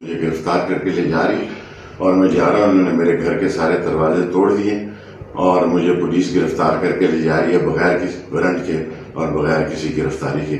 मुझे गिरफ़्तार करके ले जा रही और मैं जा रहा हूँ, उन्होंने मेरे घर के सारे दरवाजे तोड़ दिए और मुझे पुलिस गिरफ़्तार करके ले जा रही है, बगैर किसी वारंट के और बगैर किसी गिरफ्तारी के।